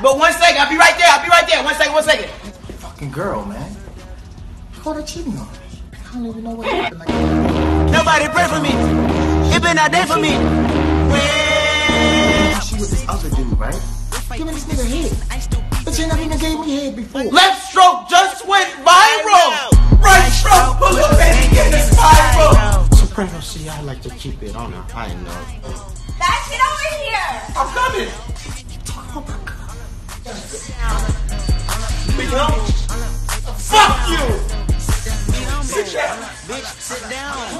But one second, I'll be right there. I'll be right there. One second, one second. Fucking girl, man. You caught her cheating on me. I don't even know what happened. Like, Nobody pray for me. It been a day for me. she with this other dude, right? Giving this nigga head. But she never even gave me head before. Left stroke just went viral. Right stroke, pull up and get it viral. Soprano, see, I like to keep it on a high note. That's it. Oh my Fuck you. Sit down.